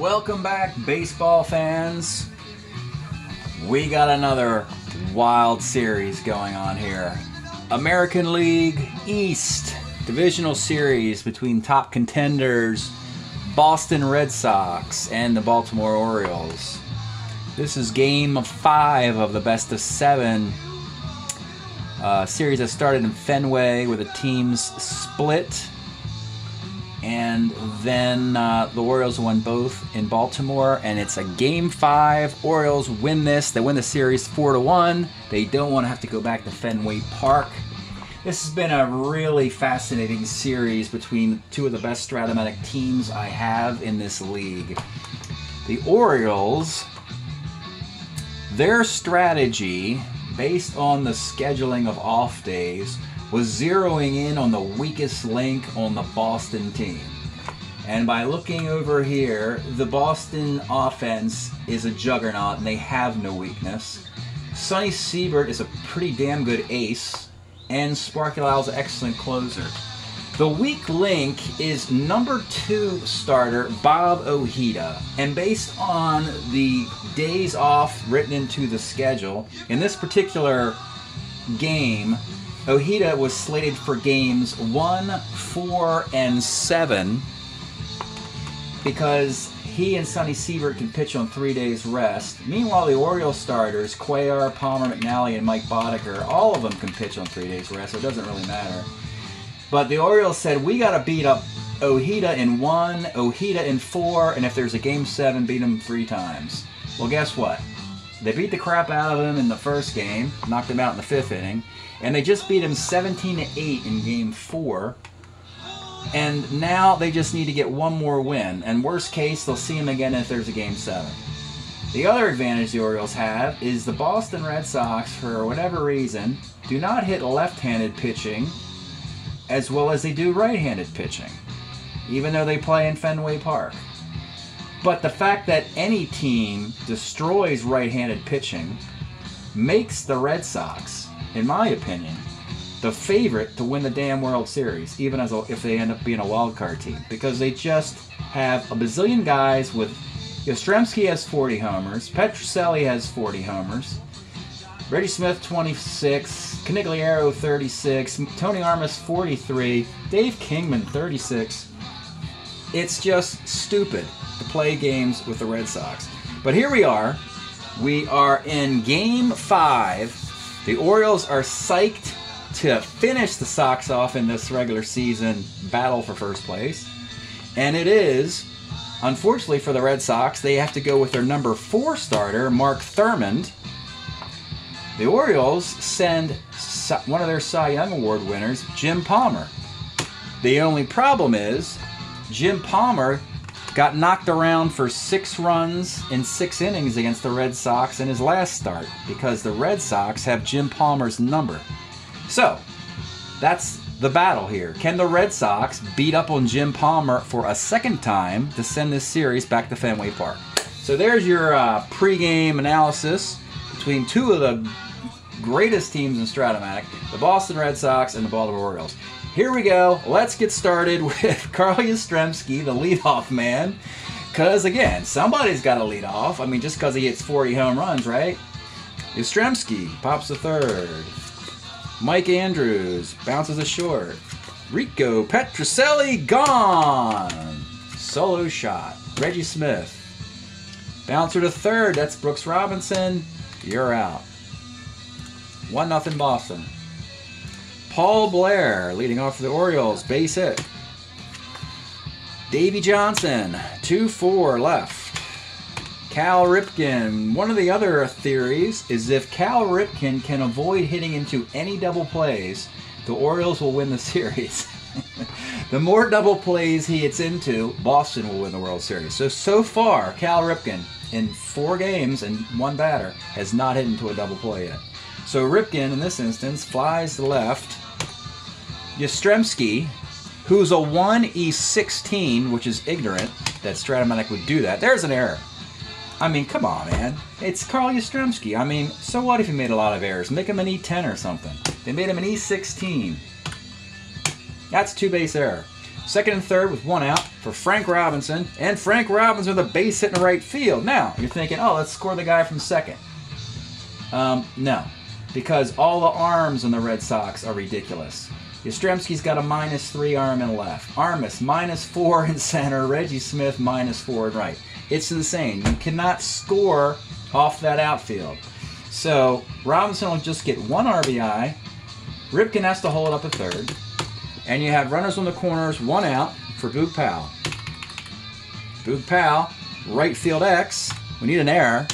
Welcome back, baseball fans. We got another wild series going on here. American League East divisional series between top contenders Boston Red Sox and the Baltimore Orioles. This is game five of the best of seven uh, series that started in Fenway where the teams split and then uh, the Orioles won both in Baltimore, and it's a game five. Orioles win this; they win the series four to one. They don't want to have to go back to Fenway Park. This has been a really fascinating series between two of the best Strat-O-Matic teams I have in this league. The Orioles, their strategy, based on the scheduling of off days, was zeroing in on the weakest link on the Boston team. And by looking over here, the Boston offense is a juggernaut and they have no weakness. Sonny Siebert is a pretty damn good ace, and Sparky Lyle's an excellent closer. The weak link is number two starter Bob Ojeda, and based on the days off written into the schedule, in this particular game, Ojeda was slated for games one, four, and seven because he and Sonny Siebert can pitch on three days rest. Meanwhile, the Orioles starters, Cuellar, Palmer, McNally, and Mike Boddicker, all of them can pitch on three days rest, so it doesn't really matter. But the Orioles said, we got to beat up Ojeda in one, Ojeda in four, and if there's a game seven, beat him three times. Well, guess what? They beat the crap out of him in the first game, knocked him out in the fifth inning, and they just beat him 17 to 8 in game four. And now they just need to get one more win. And worst case, they'll see him again if there's a game seven. The other advantage the Orioles have is the Boston Red Sox, for whatever reason, do not hit left handed pitching as well as they do right handed pitching, even though they play in Fenway Park. But the fact that any team destroys right handed pitching makes the Red Sox, in my opinion, the favorite to win the damn World Series, even as a, if they end up being a wild card team, because they just have a bazillion guys with. Yastrzemski has 40 homers, Petrocelli has 40 homers, Reggie Smith 26, Conigliaro 36, Tony Armas 43, Dave Kingman 36. It's just stupid play games with the Red Sox. But here we are. We are in game five. The Orioles are psyched to finish the Sox off in this regular season battle for first place. And it is, unfortunately for the Red Sox, they have to go with their number four starter, Mark Thurmond. The Orioles send one of their Cy Young Award winners, Jim Palmer. The only problem is, Jim Palmer got knocked around for six runs in six innings against the Red Sox in his last start because the Red Sox have Jim Palmer's number. So, that's the battle here. Can the Red Sox beat up on Jim Palmer for a second time to send this series back to Fenway Park? So there's your uh, pregame analysis between two of the greatest teams in Strat-O-Matic, the Boston Red Sox and the Baltimore Orioles. Here we go. Let's get started with Carl Yastrzemski, the leadoff man. Because, again, somebody's got to lead off. I mean, just because he hits 40 home runs, right? Yastrzemski pops the third. Mike Andrews bounces a short. Rico Petrocelli gone. Solo shot. Reggie Smith. Bouncer to third. That's Brooks Robinson. You're out. 1 0 Boston. Paul Blair leading off for the Orioles. Base hit. Davey Johnson. 2 4 left. Cal Ripken. One of the other theories is if Cal Ripken can avoid hitting into any double plays, the Orioles will win the series. the more double plays he hits into, Boston will win the World Series. So, so far, Cal Ripken, in four games and one batter, has not hit into a double play yet. So Ripken, in this instance, flies to left. Yastrzemski, who's a 1E16, which is ignorant that Strat-O-Matic would do that. There's an error. I mean, come on, man. It's Carl Yastrzemski. I mean, so what if he made a lot of errors? Make him an E10 or something. They made him an E16. That's two base error. Second and third with one out for Frank Robinson, and Frank Robinson with a base hit in the right field. Now, you're thinking, oh, let's score the guy from second. Um, no, because all the arms on the Red Sox are ridiculous. Yastrzemski's got a minus three arm in left. Armas minus four in center. Reggie Smith minus four in right. It's insane. You cannot score off that outfield. So Robinson will just get one RBI. Ripken has to hold up a third. And you have runners on the corners, one out for Boog Powell. Boog Powell, right field X. We need an error.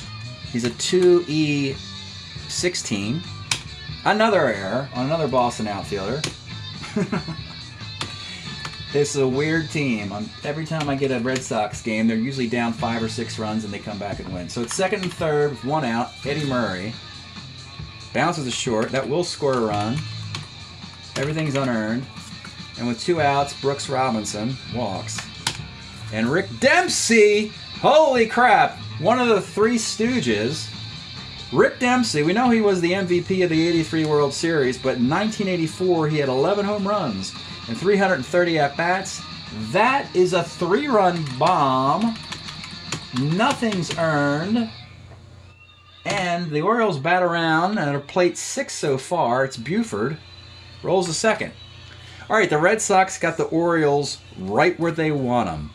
He's a 2E16. Another error on another Boston outfielder. this is a weird team. I'm, every time I get a Red Sox game, they're usually down five or six runs and they come back and win. So it's second and third with one out. Eddie Murray bounces a short. That will score a run. Everything's unearned. And with two outs, Brooks Robinson walks. And Rick Dempsey, holy crap, one of the three stooges. Rick Dempsey, we know he was the MVP of the 83 World Series, but in 1984 he had 11 home runs and 330 at bats. That is a three run bomb. Nothing's earned. And the Orioles bat around and are plate six so far. It's Buford. Rolls a second. All right, the Red Sox got the Orioles right where they want them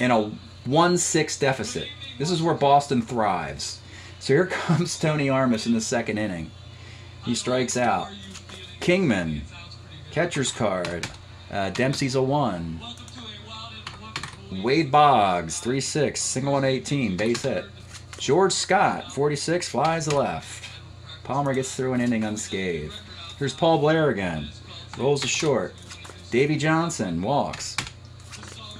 in a 1 6 deficit. This is where Boston thrives. So here comes Tony Armas in the second inning. He strikes out. Kingman, catcher's card. Uh, Dempsey's a 1. Wade Boggs, 3 6, single 118, base hit. George Scott, 46, flies the left. Palmer gets through an inning unscathed. Here's Paul Blair again. Rolls a short. Davey Johnson walks.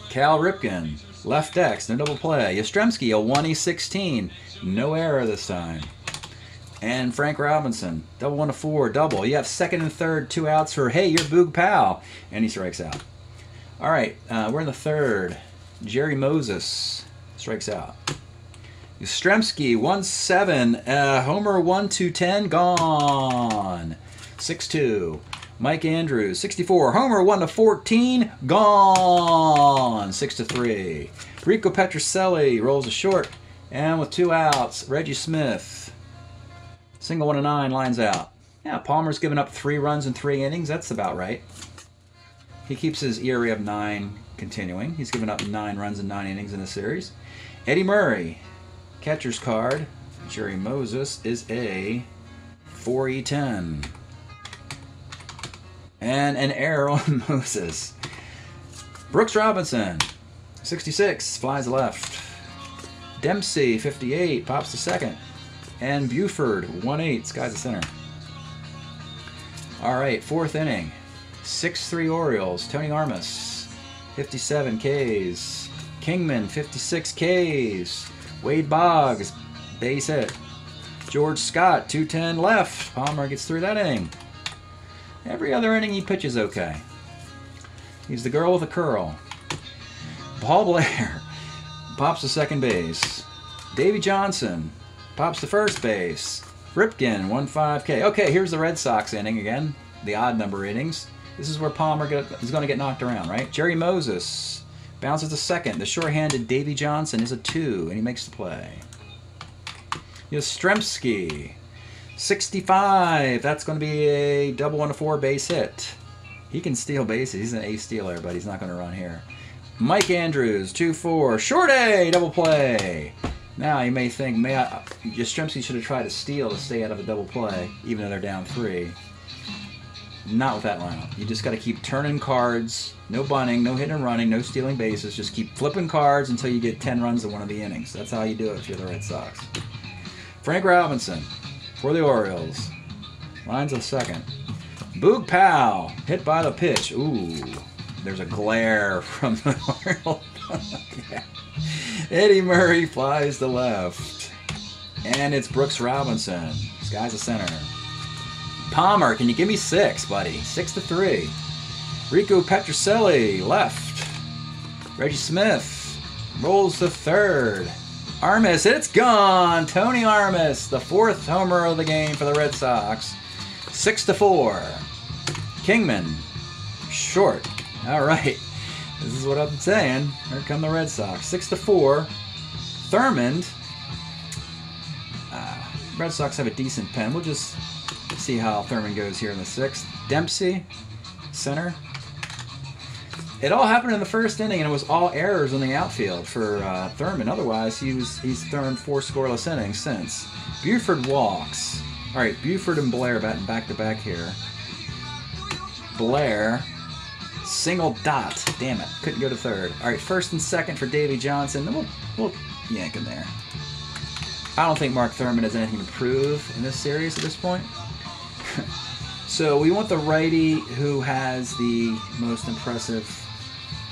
Cal Ripken, left X, no double play. Yastrzemski, a 1E16, no error this time. And Frank Robinson, double one to four, double. You have second and third, two outs for, hey, you're Boog Powell. And he strikes out. All right, uh, we're in the third. Jerry Moses strikes out. Yastrzemski, 1 7. Uh, Homer, 1 2 10, gone. 6 2. Mike Andrews, 64. Homer, 1 to 14. Gone. 6 to 3. Rico Petrocelli rolls a short. And with two outs, Reggie Smith. Single 1 to 9 lines out. Yeah, Palmer's given up three runs in three innings. That's about right. He keeps his ERA of 9 continuing. He's given up nine runs in nine innings in the series. Eddie Murray, catcher's card. Jerry Moses is a 4E10 and an error on Moses. Brooks Robinson, 66, flies left. Dempsey, 58, pops to second. And Buford, 1 8, skies the center. All right, fourth inning. 6 3 Orioles. Tony Armas, 57 Ks. Kingman, 56 Ks. Wade Boggs, base hit. George Scott, 210 left. Palmer gets through that inning. Every other inning he pitches okay. He's the girl with a curl. Paul Blair pops to second base. Davey Johnson pops to first base. Ripken, 1-5K. Okay, here's the Red Sox inning again. The odd number innings. This is where Palmer get, is going to get knocked around, right? Jerry Moses bounces to second. The short-handed Davey Johnson is a 2, and he makes the play. Yastrzemski 65. That's going to be a double one to four base hit. He can steal bases. He's an ace stealer, but he's not going to run here. Mike Andrews, 2 4. Short A, double play. Now you may think, may I, Yastrzemski should have tried to steal to stay out of a double play, even though they're down three. Not with that lineup. You just got to keep turning cards. No bunting, no hitting and running, no stealing bases. Just keep flipping cards until you get 10 runs in one of the innings. That's how you do it if you're the Red Sox. Frank Robinson, for the Orioles. Lines of second. Boog Powell hit by the pitch. Ooh, there's a glare from the Orioles. Eddie Murray flies to left. And it's Brooks Robinson. This guy's a center. Palmer, can you give me six, buddy? Six to three. Rico Petrocelli, left. Reggie Smith rolls to third. Armas, it's gone. Tony Armas, the fourth homer of the game for the Red Sox. Six to four. Kingman, short. All right. This is what I'm saying. Here come the Red Sox. Six to four. Thurmond. Uh, Red Sox have a decent pen. We'll just see how Thurmond goes here in the sixth. Dempsey, center. It all happened in the first inning, and it was all errors in the outfield for uh, Thurmond. Otherwise, he was he's thrown four scoreless innings since. Buford walks. All right, Buford and Blair batting back to back here. Blair, single dot. Damn it, couldn't go to third. All right, first and second for Davey Johnson. Then we'll we'll yank him there. I don't think Mark Thurmond has anything to prove in this series at this point. so we want the righty who has the most impressive.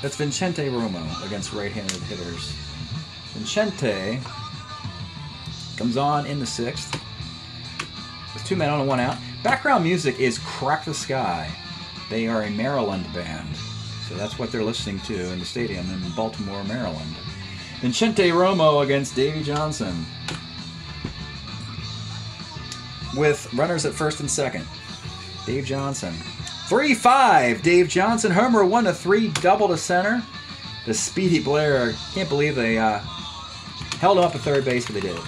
That's Vincente Romo against right-handed hitters. Vincente comes on in the sixth with two men on and one out. Background music is Crack the Sky. They are a Maryland band, so that's what they're listening to in the stadium in Baltimore, Maryland. Vincente Romo against Davey Johnson with runners at first and second. Dave Johnson. 3 5. Dave Johnson. Homer 1 to 3. Double to center. The speedy Blair. Can't believe they uh, held up at third base, but they did.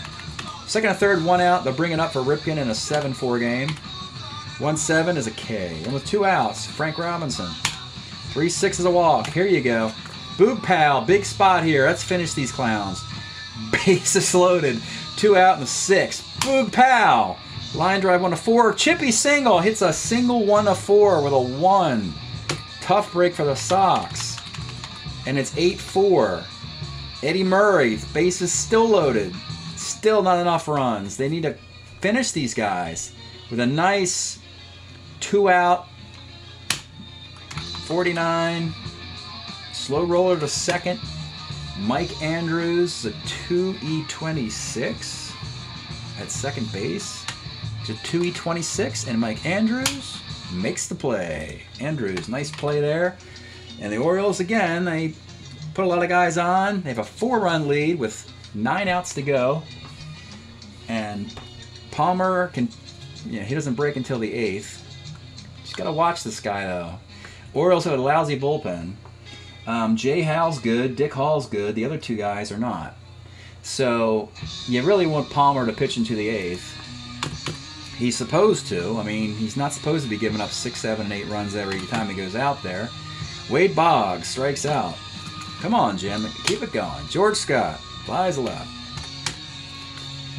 Second and third, one out. They'll bring it up for Ripken in a 7 4 game. 1 7 is a K. And with two outs, Frank Robinson. 3 6 is a walk. Here you go. Boog Powell, big spot here. Let's finish these clowns. Bases loaded. Two out in the sixth. Boog Powell. Line drive one to four. Chippy single hits a single one to four with a one. Tough break for the Sox. And it's 8 4. Eddie Murray, base is still loaded. Still not enough runs. They need to finish these guys with a nice two out, 49. Slow roller to second. Mike Andrews, a 2E26 at second base to 2E26, and Mike Andrews makes the play. Andrews, nice play there. And the Orioles, again, they put a lot of guys on. They have a four run lead with nine outs to go. And Palmer can, you know, he doesn't break until the eighth. Just got to watch this guy, though. Orioles have a lousy bullpen. Um, Jay Hal's good, Dick Hall's good. The other two guys are not. So you really want Palmer to pitch into the eighth. He's supposed to. I mean, he's not supposed to be giving up six, seven, and eight runs every time he goes out there. Wade Boggs strikes out. Come on, Jim. Keep it going. George Scott flies left.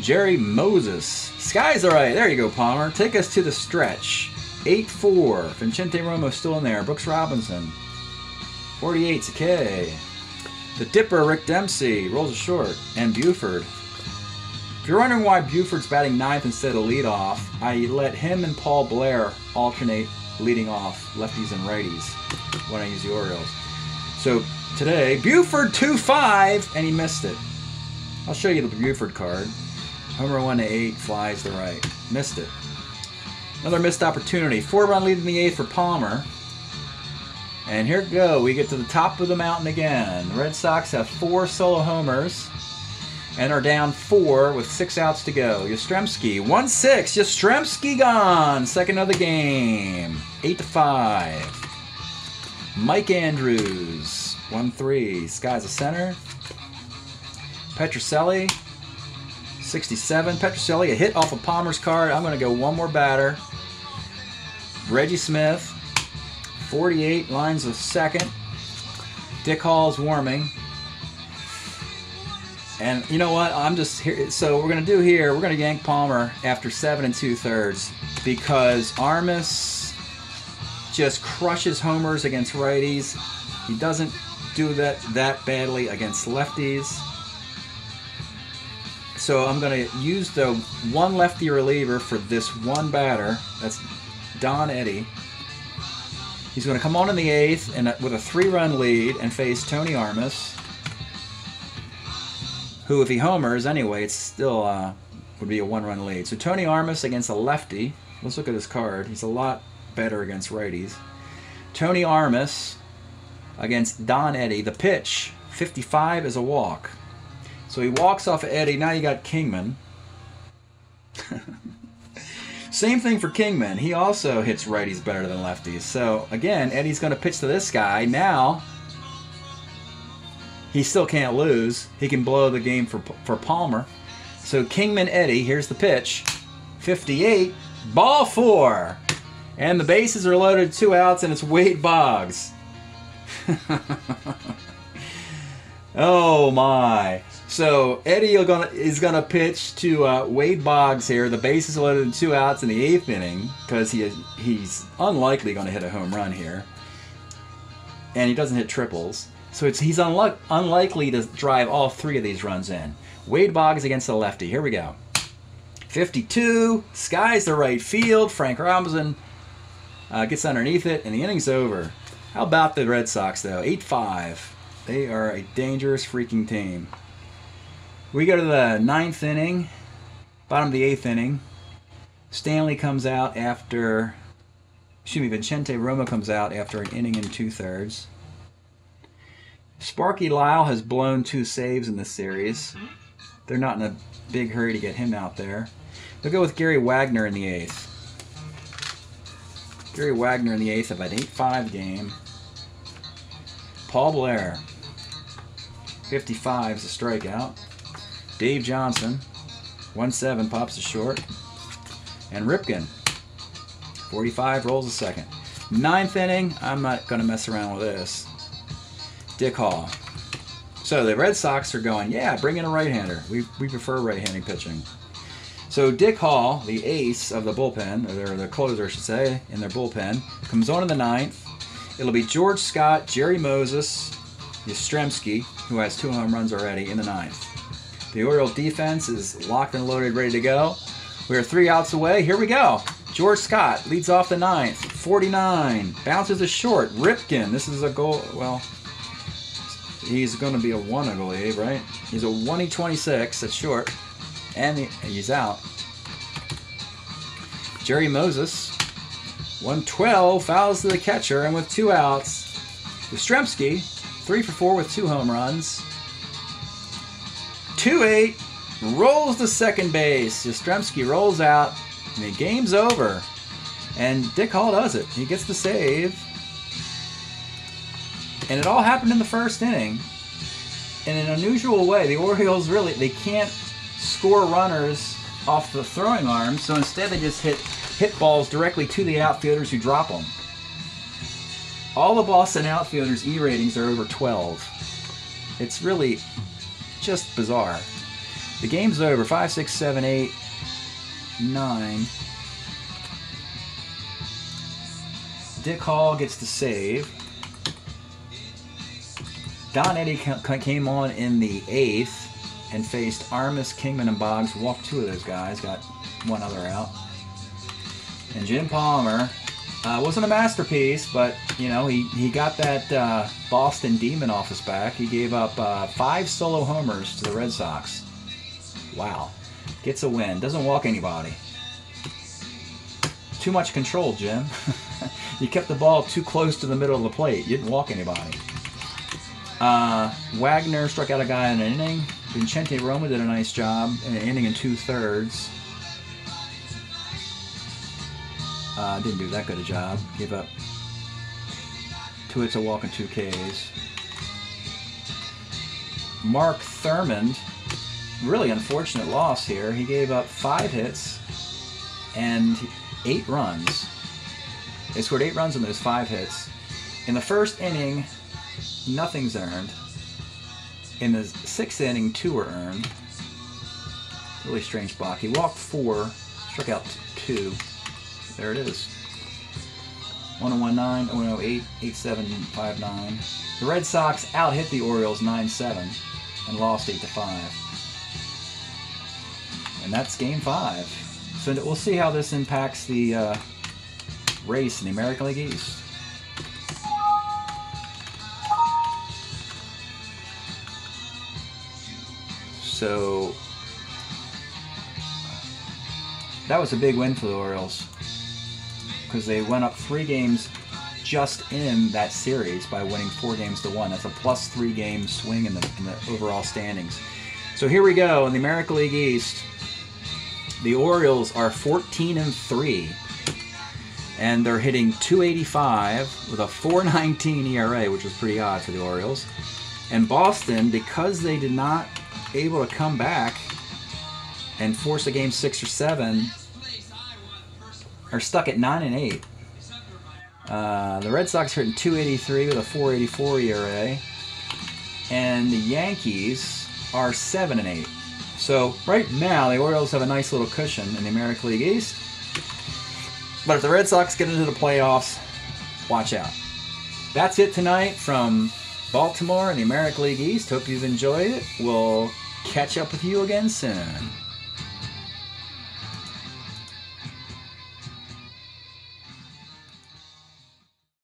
Jerry Moses. Sky's all right. There you go, Palmer. Take us to the stretch. 8 4. Vincente Romo still in there. Brooks Robinson. 48's a K. The Dipper, Rick Dempsey, rolls a short. And Buford. If you're wondering why Buford's batting ninth instead of leadoff, I let him and Paul Blair alternate leading off lefties and righties when I use the Orioles. So today, Buford 2 5, and he missed it. I'll show you the Buford card. Homer 1 to 8, flies the right. Missed it. Another missed opportunity. Four run lead in the eighth for Palmer. And here we go. We get to the top of the mountain again. The Red Sox have four solo homers and are down four with six outs to go. Yastrzemski, 1 6. Yastrzemski gone. Second of the game. 8 to 5. Mike Andrews, 1 3. Sky's a center. Petrocelli, 67. Petrocelli, a hit off of Palmer's card. I'm going to go one more batter. Reggie Smith, 48. Lines of second. Dick Hall's warming. And you know what? I'm just here. So we're gonna do here. We're gonna yank Palmer after seven and two thirds because Armas just crushes homers against righties. He doesn't do that that badly against lefties. So I'm gonna use the one lefty reliever for this one batter. That's Don Eddy. He's to come on in the eighth and uh, with a three-run lead and face Tony Armas who, if he homers anyway, it's still uh, would be a one-run lead. So Tony Armas against a lefty. Let's look at his card. He's a lot better against righties. Tony Armas against Don Eddy. The pitch, 55 is a walk. So he walks off of Eddy. Now you got Kingman. Same thing for Kingman. He also hits righties better than lefties. So again, Eddy's going to pitch to this guy. Now he still can't lose. He can blow the game for for Palmer. So Kingman Eddy, here's the pitch. 58, ball four. And the bases are loaded, two outs, and it's Wade Boggs. oh my. So Eddy is going to pitch to uh, Wade Boggs here. The bases are loaded, two outs in the eighth inning because he he's unlikely going to hit a home run here, and he doesn't hit triples. So it's he's unlu- unlikely to drive all three of these runs in. Wade Boggs against the lefty. Here we go. 52, skies the right field. Frank Robinson uh, gets underneath it, and the inning's over. How about the Red Sox, though? 8 5. They are a dangerous freaking team. We go to the ninth inning, bottom of the eighth inning. Stanley comes out after, excuse me, Vicente Romo comes out after an inning and two thirds. Sparky Lyle has blown two saves in this series. They're not in a big hurry to get him out there. They'll go with Gary Wagner in the eighth. Gary Wagner in the eighth of an 8-5 game. Paul Blair, 55 is a strikeout. Dave Johnson, 1-7 pops a short. And Ripken, 45 rolls a second. Ninth inning, I'm not going to mess around with this. Dick Hall. So the Red Sox are going, yeah, bring in a right-hander. We, we prefer right-handed pitching. So Dick Hall, the ace of the bullpen, or the closer, I should say, in their bullpen, comes on in the ninth. It'll be George Scott, Jerry Moses, Yastrzemski, who has two home runs already in the ninth. The Orioles defense is locked and loaded, ready to go. We are three outs away. Here we go. George Scott leads off the ninth, 49, bounces a short. Ripken, this is a goal. Well, he's going to be a one, I believe, right? He's a 1E26. That's short and he's out. Jerry Moses, 112, fouls to the catcher, and with two outs, Yastrzemski, 3 for 4 with two home runs. 2 8, rolls to second base. Yastrzemski rolls out, and the game's over. And Dick Hall does it. He gets the save. And it all happened in the first inning. In an unusual way, the Orioles really, they can't score runners off the throwing arm, so instead they just hit hit balls directly to the outfielders who drop them. All the Boston outfielders' E ratings are over 12. It's really just bizarre. The game's over. 5, 6, 7, 8, 9. Dick Hall gets the save. Don Eddy came on in the eighth and faced Armas, Kingman, and Boggs. Walked two of those guys, got one other out. And Jim Palmer uh, wasn't a masterpiece, but you know he he got that uh, Boston demon off his back. He gave up uh, five solo homers to the Red Sox. Wow, gets a win. Doesn't walk anybody. Too much control, Jim. you kept the ball too close to the middle of the plate. You didn't walk anybody. Uh, Wagner struck out a guy in an inning. Vincente Romo did a nice job, ending in two thirds. Uh, didn't do that good a job. Gave up two hits, a walk, and two Ks. Mark Thurmond, really unfortunate loss here. He gave up five hits and eight runs. They scored eight runs on those five hits. In the first inning, nothing's earned. In the sixth inning, two were earned. Really strange block. He walked four, struck out two. There it is. 1019, 108, 8759. The Red Sox out hit the Orioles 9 7 and lost 8 5. And that's game five. So we'll see how this impacts the uh, race in the American League East. So that was a big win for the Orioles because they went up three games just in that series by winning four games to one. That's a plus three game swing in the, in the overall standings. So here we go in the American League East. The Orioles are 14 and 3 and they're hitting 285 with a 419 ERA, which is pretty odd for the Orioles. And Boston, because they did not able to come back and force a game six or seven, are stuck at nine and eight. Uh, the Red Sox are hitting 283 with a 484 ERA, and the Yankees are seven and eight. So right now the Orioles have a nice little cushion in the American League East. But if the Red Sox get into the playoffs, watch out. That's it tonight from Baltimore and the American League East. Hope you've enjoyed it. We'll catch up with you again soon.